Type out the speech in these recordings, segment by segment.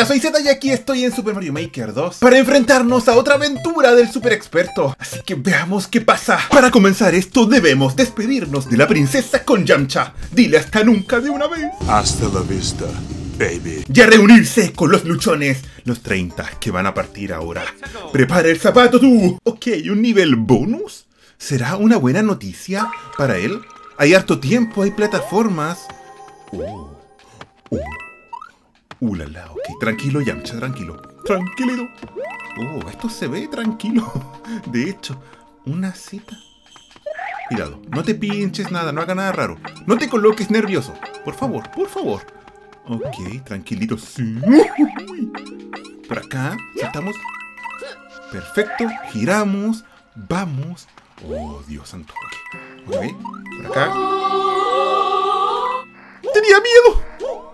Hola, soy Zeta y aquí estoy en Super Mario Maker 2 para enfrentarnos a otra aventura del super experto. Así que veamos qué pasa. Para comenzar esto debemos despedirnos de la princesa con Yamcha. Dile hasta nunca de una vez. Hasta la vista, baby. Y a reunirse con los luchones, los 30 que van a partir ahora. Prepara el zapato tú. Ok, un nivel bonus. ¿Será una buena noticia para él? Hay harto tiempo, hay plataformas. Oh. Uh. Uh, la, ok. Tranquilo, Yamcha, tranquilo. Tranquilito. Oh, esto se ve tranquilo. De hecho, una cita. Cuidado, no te pinches nada, no haga nada raro. No te coloques nervioso. Por favor, por favor. Ok, tranquilito. Sí. Por acá, estamos. Perfecto, giramos. Vamos. Oh, Dios santo. Ok, por acá. ¡Tenía miedo!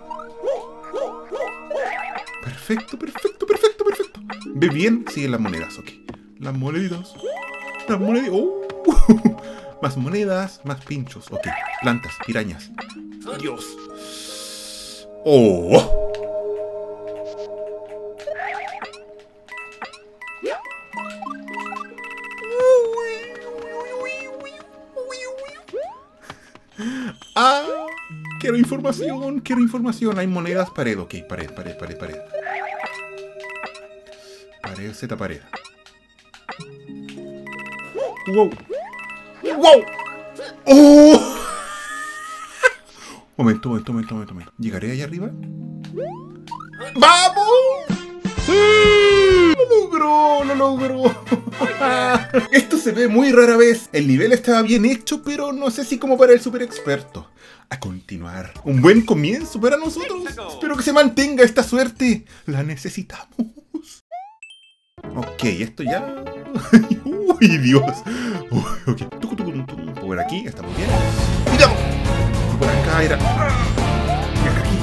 Perfecto, perfecto, perfecto, perfecto. Ve bien, sigue las monedas, ok. Las monedas. Las monedas. Oh. más monedas, más pinchos. Ok. Plantas, pirañas. Dios. Oh. Ah, quiero información, quiero información. Hay monedas, pared, ok, pared, pared, pared, pared. Z, pared. ¡Wow! ¡Wow! ¡Oh! Momento, momento, momento, momento, momento. ¿Llegaré allá arriba? ¡Vamos! ¡Sí! ¡Lo logró! ¡Lo logró! Esto se ve muy rara vez. El nivel estaba bien hecho, pero no sé si como para el super experto. A continuar. Un buen comienzo para nosotros. Espero que se mantenga esta suerte. La necesitamos. Ok, esto ya... Uy, Dios. Uy, ok. Por aquí, estamos bien. ¡Cuidado! Por acá era... Y acá aquí.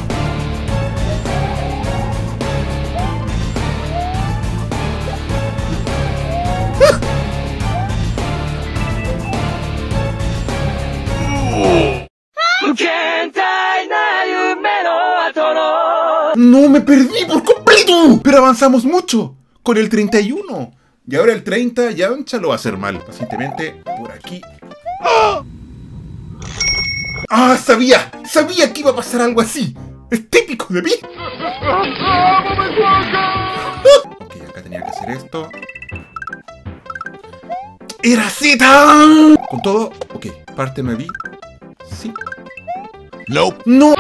¡No, me perdí por completo! Pero avanzamos mucho. Con el 31. Y ahora el 30 ya Ancha lo va a hacer mal. Pacientemente, por aquí. ¡Ah! ¡Ah! Sabía, sabía que iba a pasar algo así. Es típico de mí. Ok, acá tenía que hacer esto. ¡Era! Con todo, ok, parte me vi. Sí. Nope. ¡No!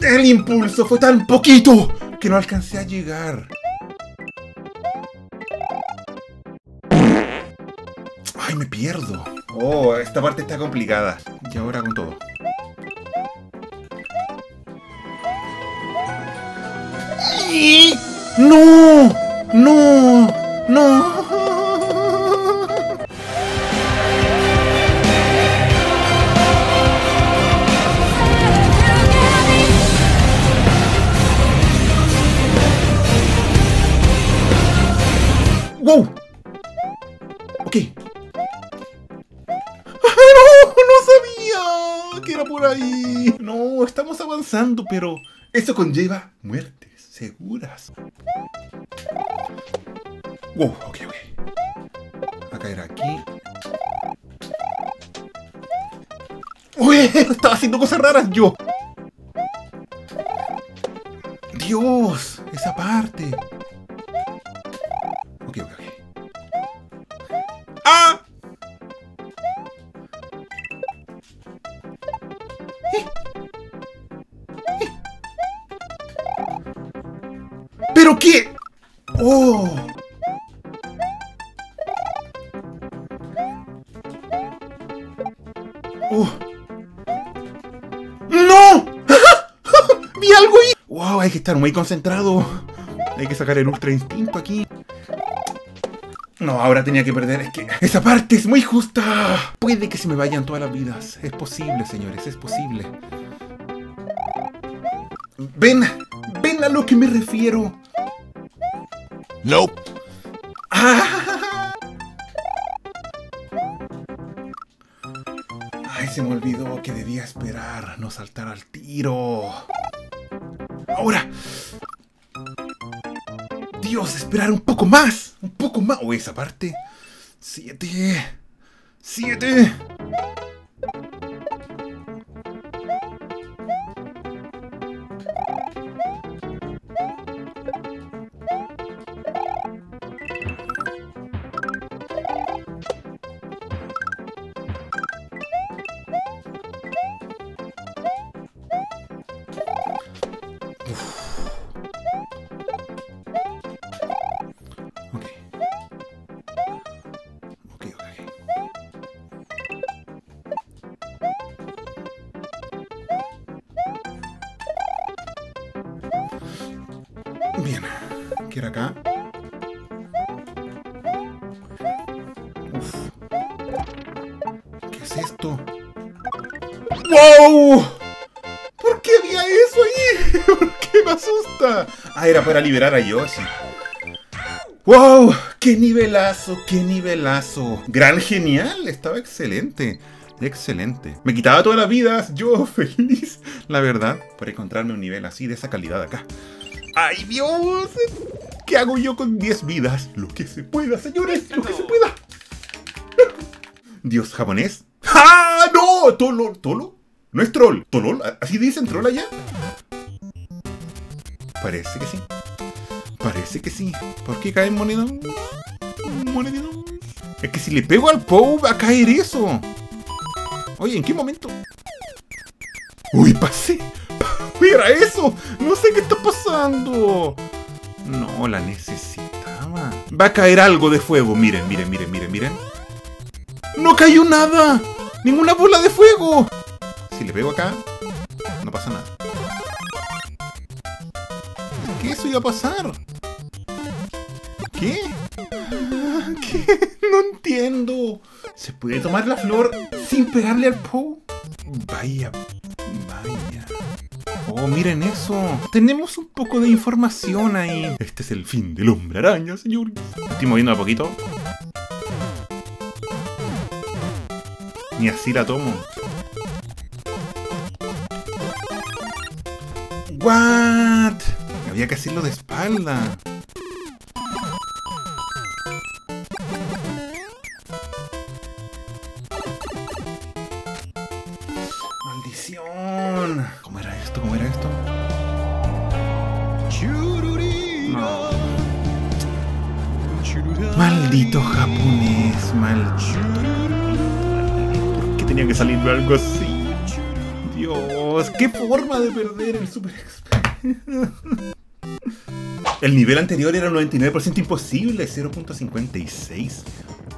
El impulso fue tan poquito que no alcancé a llegar. Oh, esta parte está complicada. Y ahora con todo. ¡No! ¡No! ¡No! ¡Wow! Ok. ¡Ay, no! ¡No sabía que era por ahí! No, estamos avanzando, pero eso conlleva muertes seguras. Wow, ok, ok. Acá era aquí. ¡Uy! Estaba haciendo cosas raras yo. Dios, esa parte. Qué? ¡Oh! ¡Oh! ¡No! ¡Vi algo ahí! ¡Wow! Hay que estar muy concentrado. Hay que sacar el ultra instinto aquí. No, ahora tenía que perder. Es que esa parte es muy justa. Puede que se me vayan todas las vidas. Es posible, señores, es posible. Ven, ven a lo que me refiero. Nope. Ay, se me olvidó que debía esperar, no saltar al tiro. Ahora. Dios, esperar un poco más. Un poco más. O esa parte. Siete. Siete. ¡Wow! ¿Por qué había eso ahí? ¿Por qué me asusta? Ah, era para liberar a Yoshi. ¡Wow! ¡Qué nivelazo! ¡Qué nivelazo! Gran genial, estaba excelente. Excelente. Me quitaba todas las vidas, yo feliz, la verdad, por encontrarme un nivel así de esa calidad acá. ¡Ay, Dios! ¿Qué hago yo con 10 vidas? Lo que se pueda, señores, lo que se pueda. Dios japonés. ¡Ah! ¡No! ¿Tolo? ¿Tolo? ¿No es troll? ¿Tolol? ¿Así dicen troll allá? Parece que sí. Parece que sí. ¿Por qué cae monedón? Monedón. Es que si le pego al Pou va a caer eso. Oye, ¿en qué momento? Uy, pasé. Mira eso. No sé qué está pasando. No, la necesitaba. Va a caer algo de fuego. Miren, miren, miren, miren, miren. No cayó nada. Ninguna bola de fuego. Le pego acá, no pasa nada. ¿Qué eso iba a pasar? ¿Qué? ¿Qué? No entiendo. ¿Se puede tomar la flor sin pegarle al Pou? Vaya, vaya. Oh, miren eso. Tenemos un poco de información ahí. Este es el fin del hombre araña, señor. Estoy moviendo a poquito. Ni así la tomo. What? Había que hacerlo de espalda. Maldición. ¿Cómo era esto? ¿Cómo era esto? Maldito japonés, maldito. ¿Por qué tenía que salirme algo así? Qué forma de perder el Super Expert. El nivel anterior era 99% imposible, 0.56.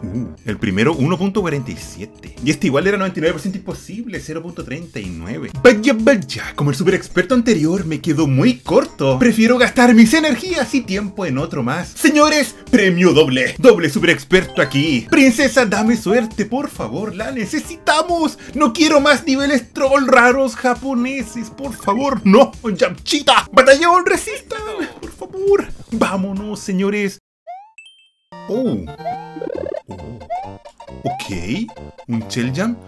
Uh, el primero 1.47. Y este igual era 99% imposible, 0.39. Vaya, vaya, como el super experto anterior me quedó muy corto. Prefiero gastar mis energías y tiempo en otro más. Señores, premio doble. Doble super experto aquí. Princesa, dame suerte, por favor, la necesitamos. No quiero más niveles troll raros japoneses, por favor. No, Yamchita. Batallón, resistan, por favor. Vámonos, señores. Oh. Oh. Ok. Un jump.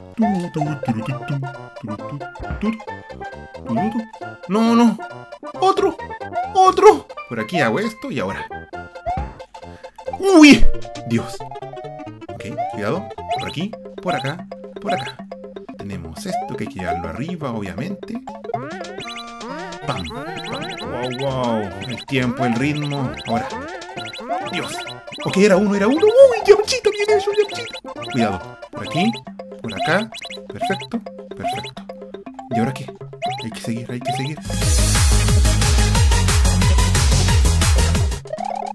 No, no. Otro. Otro. Por aquí hago esto y ahora. ¡Uy! Dios. Ok, cuidado. Por aquí, por acá, por acá. Tenemos esto que hay que llevarlo arriba, obviamente. ¡Pam! ¡Wow, wow! El tiempo, el ritmo. Ahora. Dios. Ok, era uno, era uno. ¡Uy, Yamchita! Viene eso, Yamchita. Cuidado. Por aquí, por acá. Perfecto, perfecto. ¿Y ahora qué? Hay que seguir, hay que seguir.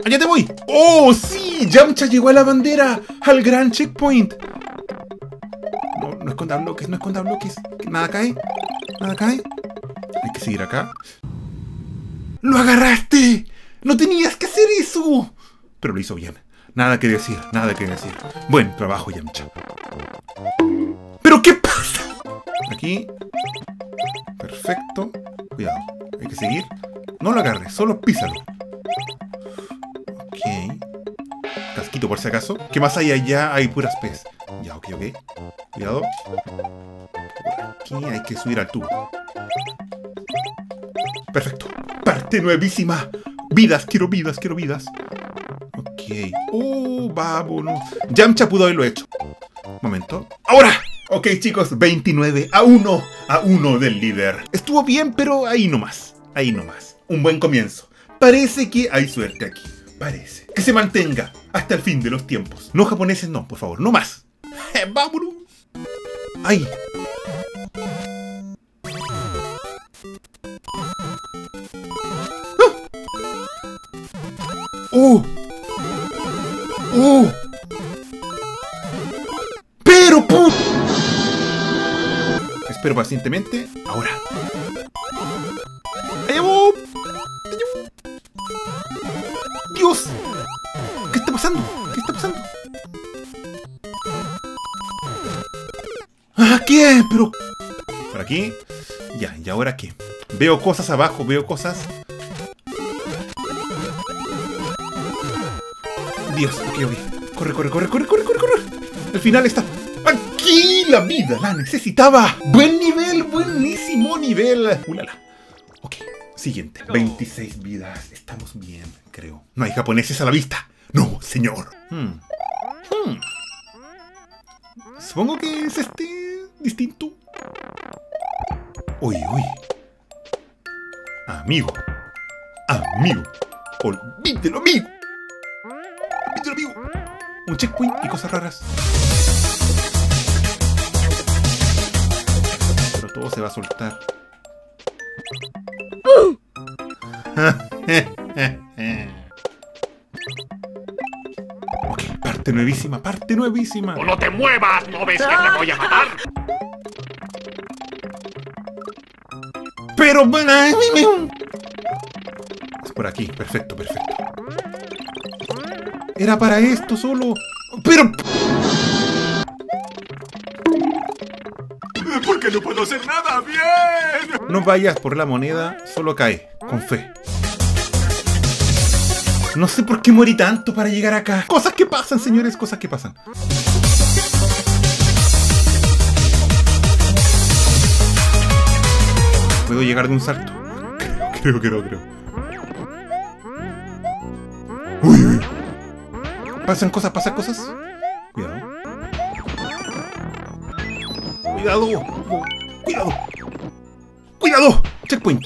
¡Allá te voy! ¡Oh, sí! Yamcha llegó a la bandera, al gran checkpoint. No, no esconda bloques, no esconda bloques. Nada cae, nada cae. Hay que seguir acá. ¡Lo agarraste! ¡No tenías que hacer eso! Pero lo hizo bien. Nada que decir, nada que decir. Buen trabajo, Yamcha. ¿Pero qué pasa? Aquí. Perfecto. Cuidado. Hay que seguir. No lo agarres, solo písalo. Ok. Casquito por si acaso. ¿Qué más hay allá? Hay puras pez. Ya, ok, ok. Cuidado. Por aquí hay que subir al tubo. Perfecto. Parte nuevísima. Vidas, quiero vidas, quiero vidas. Ok. Oh, vámonos. Yamcha pudo haberlo hecho. Momento. ¡Ahora! Ok, chicos, 29 a 1 a 1 del líder. Estuvo bien, pero ahí nomás. Ahí nomás. Un buen comienzo. Parece que hay suerte aquí. Parece. Que se mantenga hasta el fin de los tiempos. No japoneses, no, por favor, no más. ¡Vámonos! ¡Ay! ¡Oh! ¡Oh! ¡Pero pu... Espero pacientemente. Ahora. ¡Dios! ¿Qué está pasando? ¿Qué está pasando? ¿Ah, qué? Pero... Por aquí. Ya, ¿y ahora qué? Veo cosas abajo, veo cosas... Dios, ok, ok. Corre, corre, corre, corre, corre, corre, corre. El final está aquí. La vida la necesitaba. Buen nivel, buenísimo nivel. Ulala. Ok, siguiente. 26 vidas. Estamos bien, creo. No hay japoneses a la vista. No, señor. Hmm. Hmm. Supongo que es este distinto. Uy, uy. Amigo. Amigo. Olvídelo, amigo. Un checkpoint y cosas raras. Pero todo se va a soltar. ok, parte nuevísima, parte nuevísima. ¡No te muevas! ¿No ves que te voy a matar? Pero bueno, es por aquí, perfecto, perfecto. Era para esto solo. Pero ¿Por qué no puedo hacer nada bien? no vayas por la moneda, solo cae, con fe. No sé por qué morí tanto para llegar acá. Cosas que pasan, señores, cosas que pasan. ¿Puedo llegar de un salto? Creo, creo, creo, creo. Uy. Pasan cosas, pasan cosas. Cuidado. Cuidado. Cuidado. Cuidado. Checkpoint.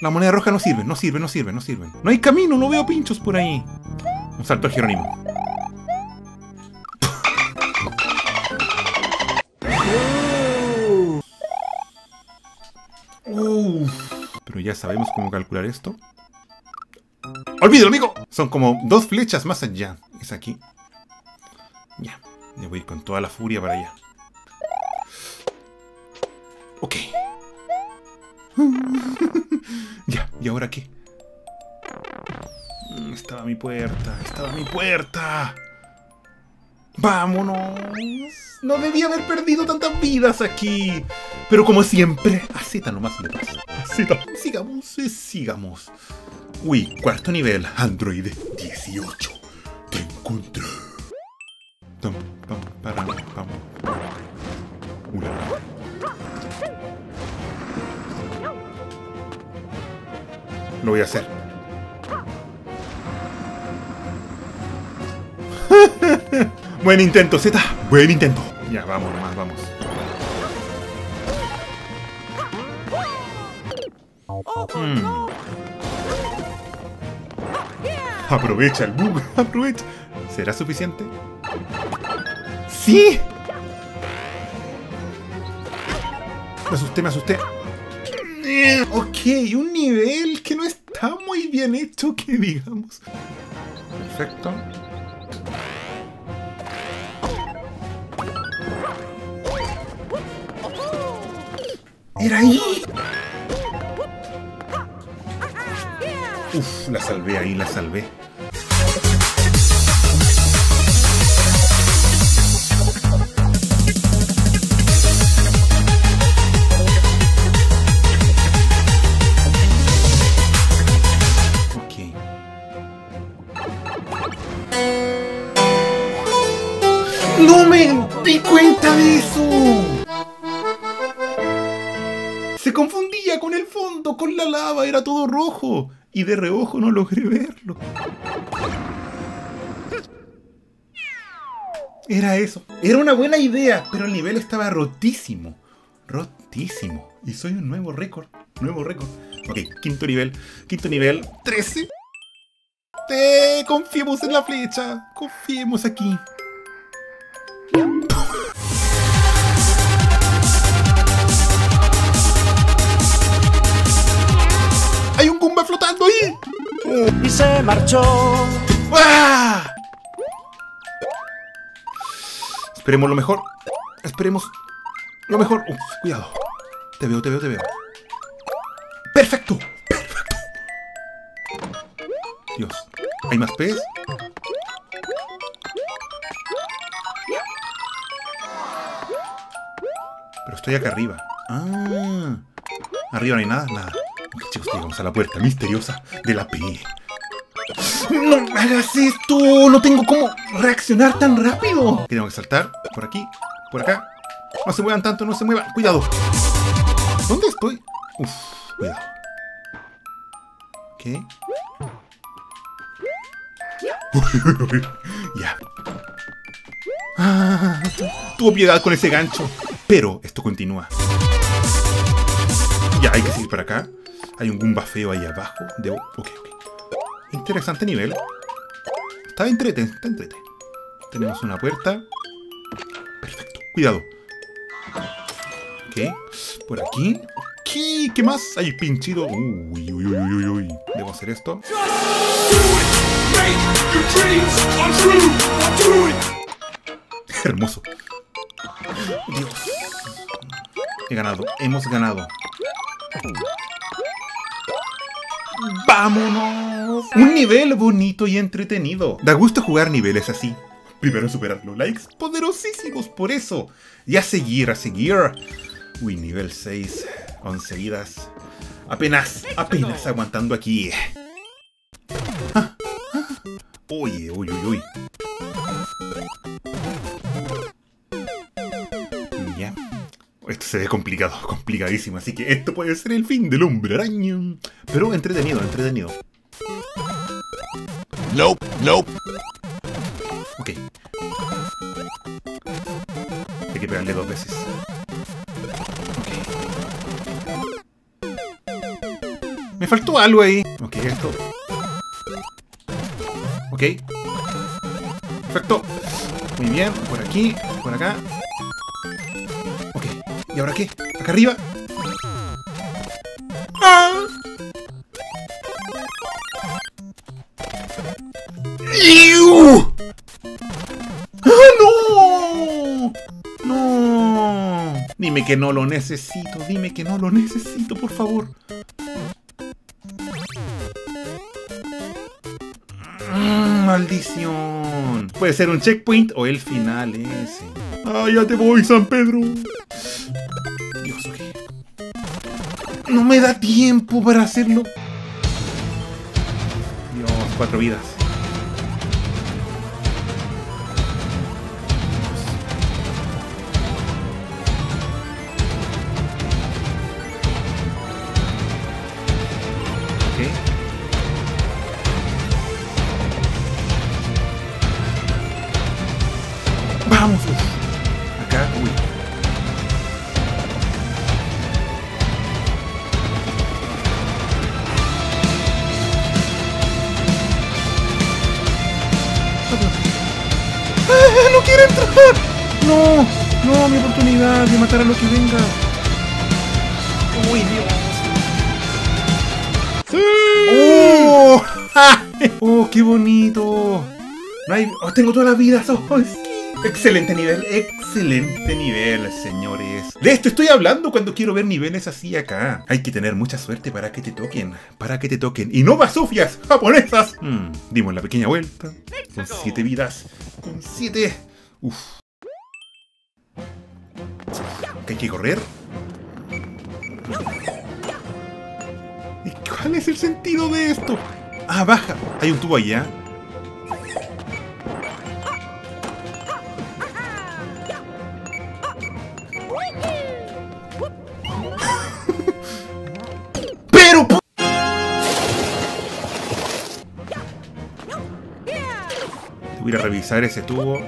La moneda roja no sirve, no sirve, no sirve, no sirve. No hay camino, no veo pinchos por ahí. Un salto al Jerónimo. Uf. Pero ya sabemos cómo calcular esto. ¡Olvídalo, amigo! Son como dos flechas más allá. Es aquí. Ya. Ya voy a ir con toda la furia para allá. Ok. ya, ¿y ahora qué? Mm, Estaba mi puerta, estaba mi puerta. ¡Vámonos! No debía haber perdido tantas vidas aquí. Pero como siempre, a Z nomás le pasa. A Z. Sigamos, sigamos. Uy, cuarto nivel, Android 18. Te encontré. Tum, pam, param, pam. Ulala. Lo voy a hacer. Buen intento, Z. Buen intento. Ya, vamos nomás, vamos. Hmm. Aprovecha el bug, aprovecha. ¿Será suficiente? ¡Sí! Me asusté, me asusté. Ok, un nivel que no está muy bien hecho, que digamos. Perfecto. ¡Era ahí! Uf, la salvé ahí, la salvé. ¡No me di cuenta de eso! Se confundía con el fondo, con la lava, era todo rojo. Y de reojo no logré verlo. Era eso. Era una buena idea, pero el nivel estaba rotísimo. Rotísimo. Y soy un nuevo récord. Nuevo récord. Ok, quinto nivel. Quinto nivel. 13. Te confiemos en la flecha. Confiemos aquí. ¡Hay un Goomba flotando ahí! y se marchó. ¡Ah! Esperemos lo mejor. Esperemos lo mejor. Uf, cuidado. Te veo, te veo, te veo. ¡Perfecto! ¡Perfecto! Dios. ¿Hay más pez? Pero estoy acá arriba. Ah. Arriba no hay nada, nada. Llegamos a la puerta misteriosa de la P. ¡No me hagas esto! No tengo cómo reaccionar tan rápido. ¿Qué tengo que saltar? Por aquí, por acá. No se muevan tanto, no se muevan. Cuidado. ¿Dónde estoy? Uf, cuidado. Ok. ya. Ah, tuvo piedad con ese gancho. Pero esto continúa. Ya, hay que seguir para acá. Hay un Goomba feo ahí abajo. Debo... Ok, ok. Interesante nivel. Está entrete, está entrete. Tenemos una puerta. Perfecto. Cuidado. Ok. Por aquí. ¿Qué? ¿Qué más? Hay pinchido. Uy, uy, uy, uy, uy. Debo hacer esto. Hermoso. Dios. He ganado. Hemos ganado. ¡Vámonos! Un nivel bonito y entretenido. Da gusto jugar niveles así. Primero superarlo. Likes poderosísimos por eso. Y a seguir, a seguir. Uy, nivel 6. 11 vidas. Apenas, apenas aguantando aquí. Esto se ve complicado, complicadísimo. Así que esto puede ser el fin del hombre araña. Pero entretenido, entretenido. Nope, nope. Ok. Hay que pegarle dos veces. Ok. Me faltó algo ahí. Ok, esto. Ok. Perfecto. Muy bien. Por aquí, por acá. ¿Y ahora qué? ¿Acá arriba? ¡Ah, no! ¡No! Dime que no lo necesito, dime que no lo necesito, por favor. Mm, maldición. Puede ser un checkpoint o el final ese. ¡Ah, ya te voy, San Pedro! No me da tiempo para hacerlo. Dios, cuatro vidas. Quiere entrar! ¡No! ¡No! Mi oportunidad de matar a lo que venga. ¡Uy, Dios! ¡Oh! ¡Ja! ¡Oh, qué bonito! No hay... oh, tengo toda la vida. Oh, sí. Excelente nivel, excelente nivel, señores. De esto estoy hablando cuando quiero ver niveles así acá. Hay que tener mucha suerte para que te toquen, para que te toquen. Y no basofias japonesas. Hmm, dimos la pequeña vuelta. Con siete vidas. Con siete. Uf. ¿Que hay que correr? ¿Y cuál es el sentido de esto? Ah, baja. Hay un tubo allá. ¿ah? Pero... Te revisar ese tubo.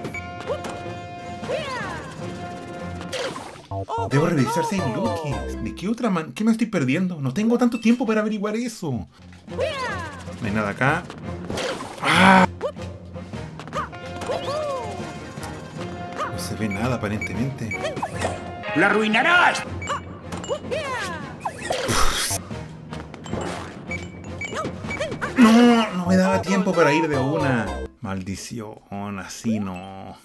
Debo revisar hay bloques. ¿De qué otra man... ¿Qué me estoy perdiendo? No tengo tanto tiempo para averiguar eso. No hay nada acá. ¡Ah! No se ve nada aparentemente. ¡La arruinarás! No, no me daba tiempo para ir de una. Maldición, así no.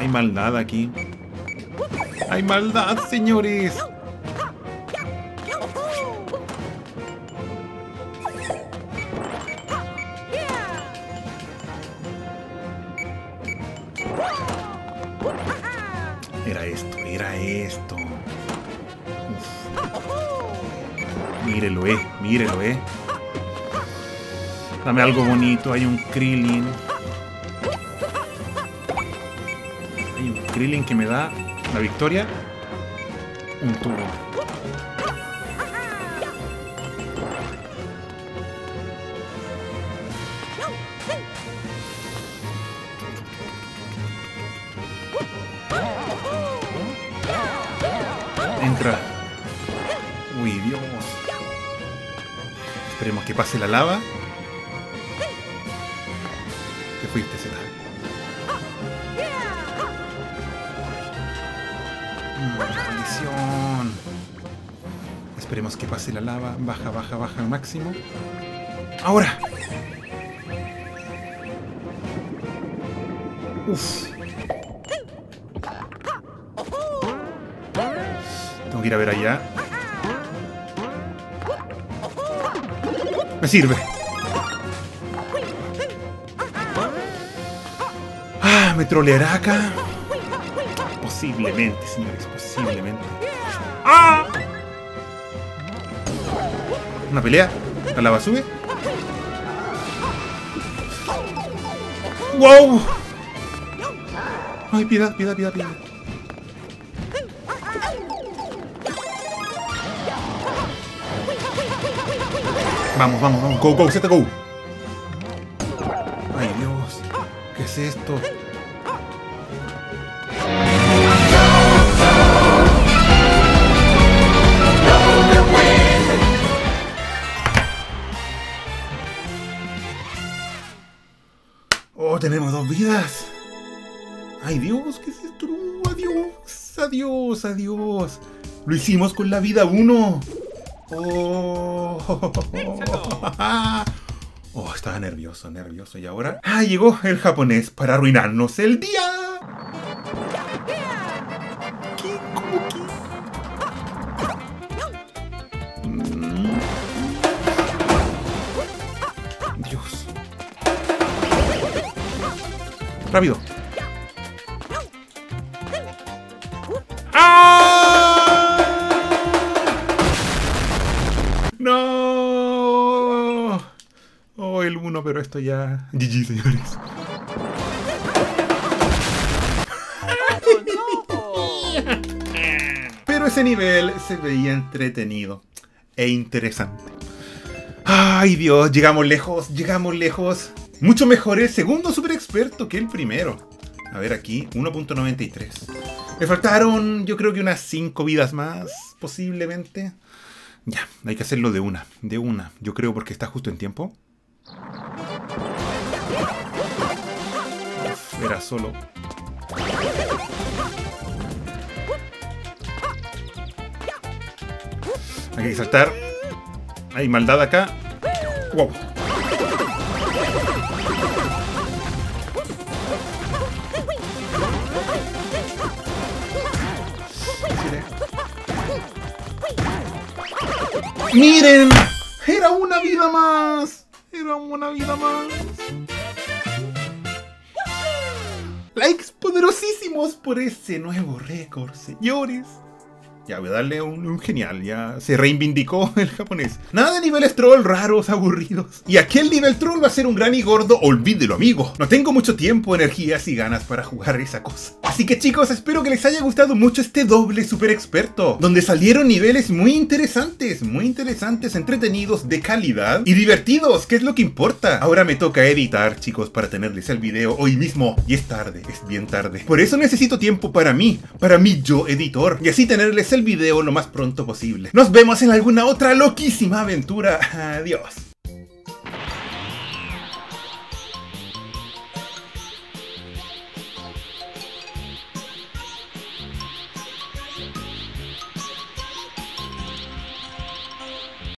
Hay maldad aquí. Hay maldad, señores. Era esto, era esto. Mírelo, eh, mírelo, eh. Dame algo bonito, hay un Krillin. Krillin que me da la victoria. Un tubo. Entra. Uy, Dios. Esperemos que pase la lava. Te fuiste, Z. Esperemos que pase la lava. Baja, baja, baja al máximo. Ahora. Uf. Tengo que ir a ver allá. Me sirve. Ah, ¿me troleará acá? Posiblemente, señores, posiblemente. ¡Ah! ¿Una pelea? ¿La lava sube? ¡Wow! Ay, piedad, piedad, piedad, piedad. Vamos, vamos, vamos. Go, go, Z, go. Ay, Dios. ¿Qué es esto? Tenemos dos vidas. Ay, Dios, ¿qué es esto? Adiós, adiós, adiós. Lo hicimos con la vida uno. Oh, oh, estaba nervioso, nervioso. Y ahora, ah, llegó el japonés para arruinarnos el día. ¿Qué? ¿Cómo qué? Rápido. ¡No! Oh, el 1, pero esto ya. GG, señores. Pero ese nivel se veía entretenido e interesante. Ay Dios, llegamos lejos, llegamos lejos. Mucho mejor el segundo super experto que el primero. A ver aquí, 1.93. Me faltaron, yo creo que unas 5 vidas más, posiblemente. Ya, hay que hacerlo de una, de una. Yo creo porque está justo en tiempo. Era solo. Hay que saltar. Hay maldad acá. Wow. ¡Miren! ¡Era una vida más! ¡Era una vida más! Likes poderosísimos por ese nuevo récord, señores. Ya voy a darle un, un genial, ya se reivindicó el japonés. Nada de niveles troll raros, aburridos. Y aquel nivel troll va a ser un gran y gordo, olvídelo amigo. No tengo mucho tiempo, energías y ganas para jugar esa cosa. Así que chicos, espero que les haya gustado mucho este doble super experto, donde salieron niveles muy interesantes, muy interesantes, entretenidos, de calidad y divertidos, que es lo que importa. Ahora me toca editar, chicos, para tenerles el video hoy mismo. Y es tarde, es bien tarde. Por eso necesito tiempo para mí, para mí yo editor, y así tenerles el video lo más pronto posible. Nos vemos en alguna otra loquísima aventura. Adiós.